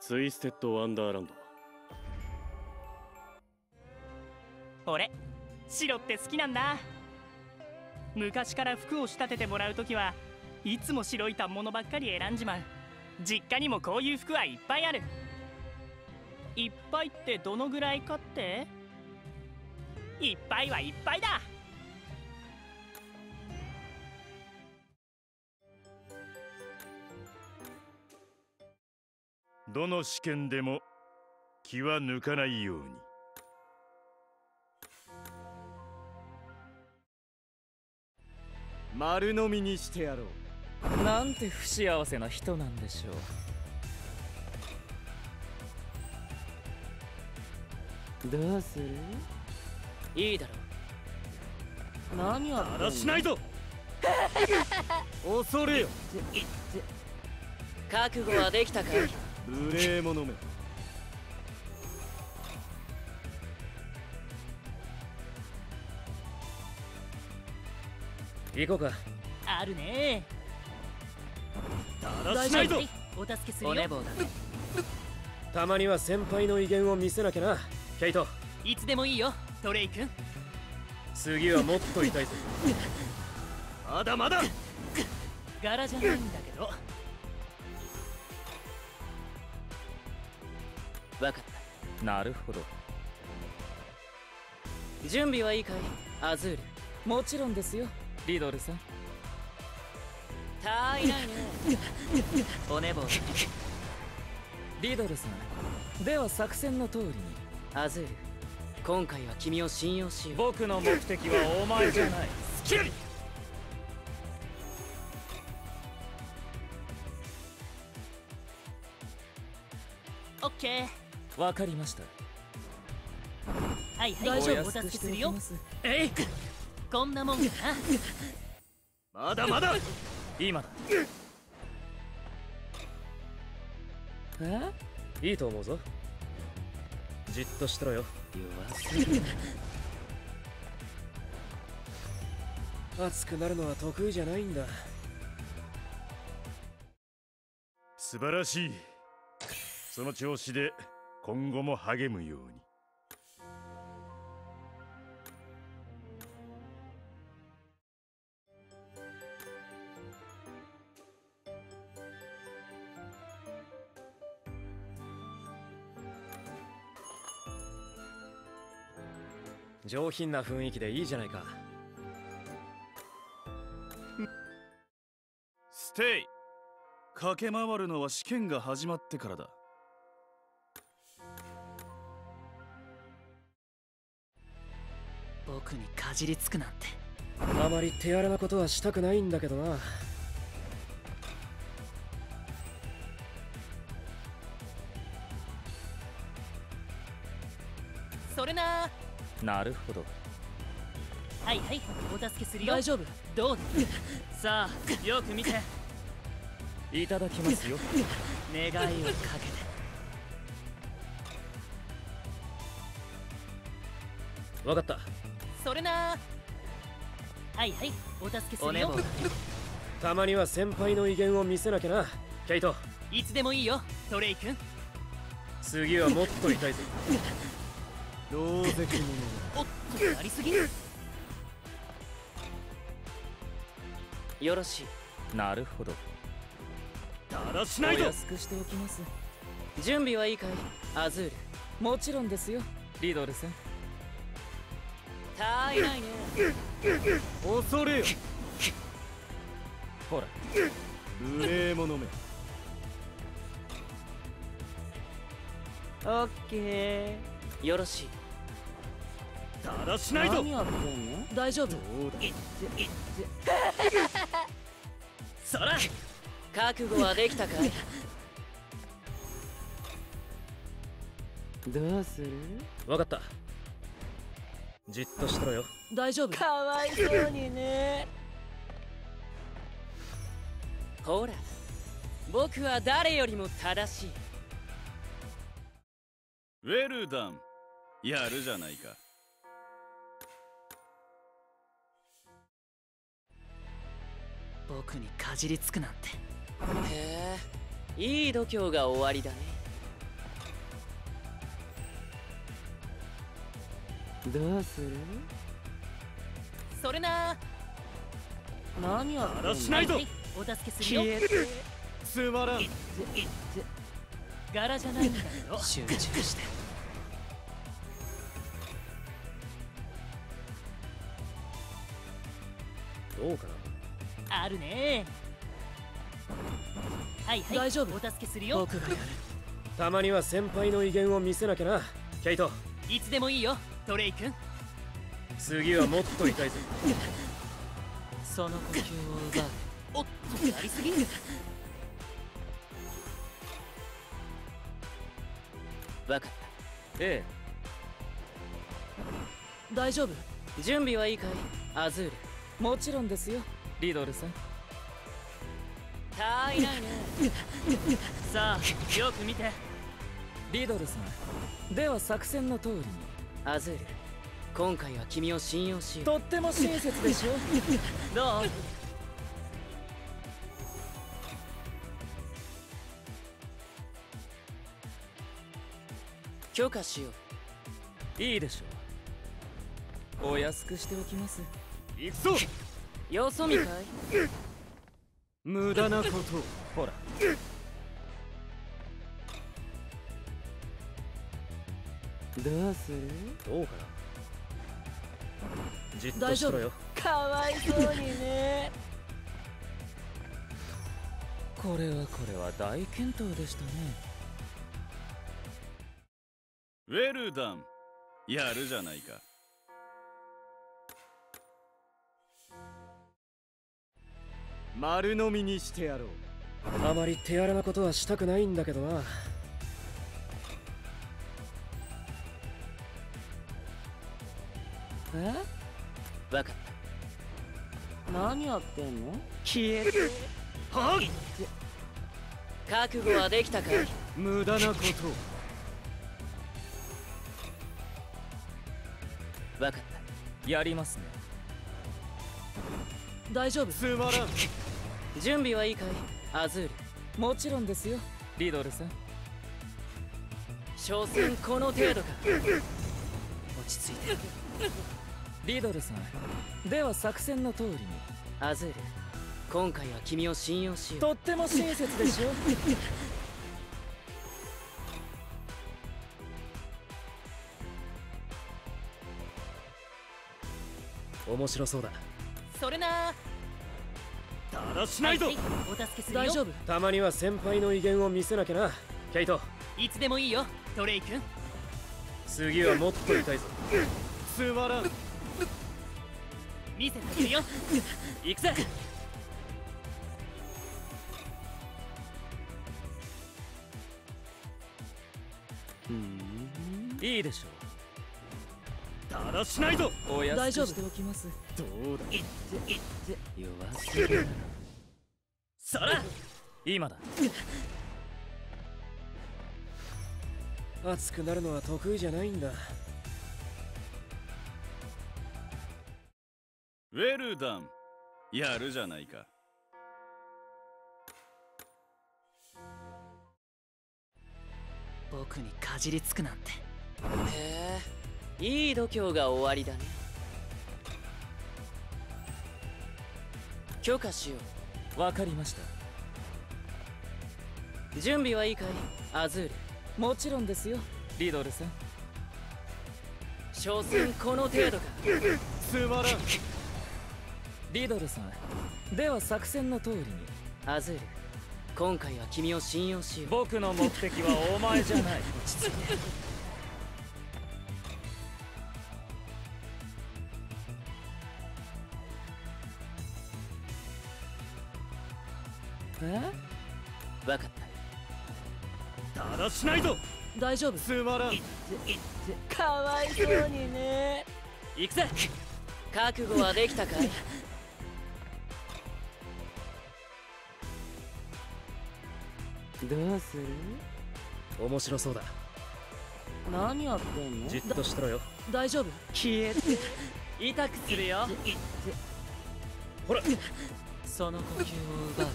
ツイステッド・ワンダーランド。俺白って好きなんだ。昔から服を仕立ててもらう時はいつも白い反物ばっかり選んじまう。実家にもこういう服はいっぱいある。いっぱいってどのぐらいかって？いっぱいはいっぱいだ。どの試験でも気は抜かないように。丸飲みにしてやろう。なんて不幸せな人なんでしょう。どうする？いいだろう。何やってんのだらしないぞ。恐れよ。覚悟はできたか？い無礼者め。行こうか。あるね。だらしないぞ。お助けするよ。たまには先輩の威厳を見せなきゃな。ケイト。いつでもいいよトレイ君。次はもっと痛いぞ。まだまだ。柄じゃないんだけど分かった。なるほど。準備はいいかい？アズール。もちろんですよ。リドルさん。たいないね。おねぼう。だリドルさんでは作戦の通りに。アズール今回は君を信用しよう。僕の目的はお前じゃない。好きやわかりました。はいはいお大丈夫助けするよ。すえいこんなもんかな。まだまだ。今だ。え？いいと思うぞ。じっとしてろよ。弱すぎる。熱くなるのは得意じゃないんだ。素晴らしい。その調子で今後も励むように。上品な雰囲気でいいじゃないか。ステイ。駆け回るのは試験が始まってからだ。僕にかじりつくなんて。あまり手荒なことはしたくないんだけどな。それな。なるほど。はいはいお助けするよ。大丈夫。どうだ。さあよく見て。いただきますよ。願いをかけて。わかったそれな。はいはいお助けするよ。たまには先輩の威厳を見せなきゃな。ケイト。いつでもいいよトレイ君。次はもっと痛いぞ。老石者おっとやりすぎ。よろしい。なるほど。だらしないぞ。お安くしておきます。準備はいいかい？アズール。もちろんですよ。リドルさんたいないね恐れよ。ほら無礼者め。オッケー。よろしい。だらしないぞ大丈夫？そら覚悟はできたかい。どうする？わかったじっとしてろよ。大丈夫？かわいそうにね。ほら僕は誰よりも正しい。ウェルダンやるじゃないか。僕にかじりつくなんて。へえいい度胸が終わりだねどうする？それな。何やだらしないぞ。はい。お助けするよ。消えてつまらん。柄じゃないんだよ。集中して。どうかあるね。はいはい。大丈夫。お助けするよ。僕がやる。なたまには先輩の威厳を見せなきゃな。ケイト。いつでもいいよトレイ君。次はもっと痛いぞ。その呼吸を奪うおっとやりすぎ分か。った。え大丈夫？準備はいいかい？アズール。もちろんですよ。リドルさん。たいないね。さあよく見て。リドルさんでは作戦の通りにアズール今回は君を信用しよう。とっても親切でしょ？どう？許可しよう。いいでしょう。お安くしておきます。え行くぞ！よそ見かい？無駄なことを。ほらどうする？どうかな？じっとしろよ。かわいそうにね。これはこれは大健闘でしたね。ウェルダン。やるじゃないか。丸飲みにしてやろう。あまり手荒なことはしたくないんだけどなえ？わかった。何やってんの？消えて。はっ覚悟はできたかい？無駄なこと。をわかった。やりますね。大丈夫。つまらん。準備はいいかい？アズール。もちろんですよ。リドルさん。所詮この程度か落ち着いてリドルさんでは作戦の通りに。アズール今回は君を信用しよう。とっても親切でしょ面白そうだ。それなだ。らしないぞ、はいはいお助けするよ。大丈夫。たまには先輩の威厳を見せなきゃな。ケイト。いつでもいいよ。トレイ君次はもっと痛いぞ。つまらん。見せてるよ。行くぜ。いいでしょだらしないぞ。うお安大丈しておきますどうだ弱すぎる。そら今だ熱くなるのは得意じゃないんだ。ウェルダンやるじゃないか。僕にかじりつくなんて。へえ。いい度胸が終わりだね。許可しよう。わかりました。準備はいいかい？アズールもちろんですよ。リドルさん。所詮この程度か。つまらん。リドルさんでは作戦の通りに。アズール今回は君を信用しよう。僕の目的はお前じゃない。落ち着いてえ？わかっただらしないぞ。大丈夫。つまらん。かわいそうにね。行くぜ。覚悟はできたかい？どうする？面白そうだ。何やってんの？じっとしてろよ。大丈夫。消えて。痛くするよ。ほら。その呼吸を奪う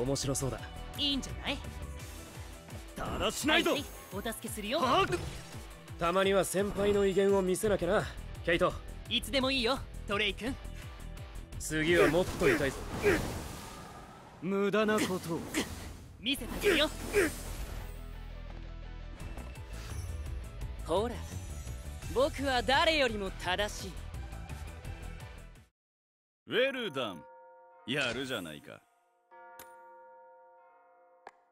面白そうだ。いいんじゃない？だらしないぞ、はいはいお助けするよ。はたまには先輩の威厳を見せなきゃな。ケイト。いつでもいいよトレイ君。次はもっと痛いぞ。無駄なことを。見せてあげるよ。ほら僕は誰よりも正しい。ウェルダンやるじゃないか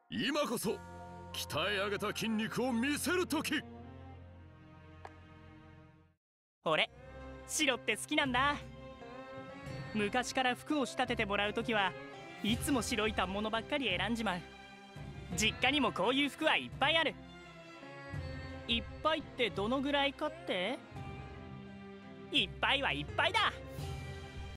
今こそ鍛え上げた筋肉を見せる時。俺白って好きなんだ。昔から服を仕立ててもらう時はいつも白い反物ばっかり選んじまう。実家にもこういう服はいっぱいある。いっぱいってどのぐらいかって？いっぱいはいっぱいだ。